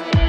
Bye.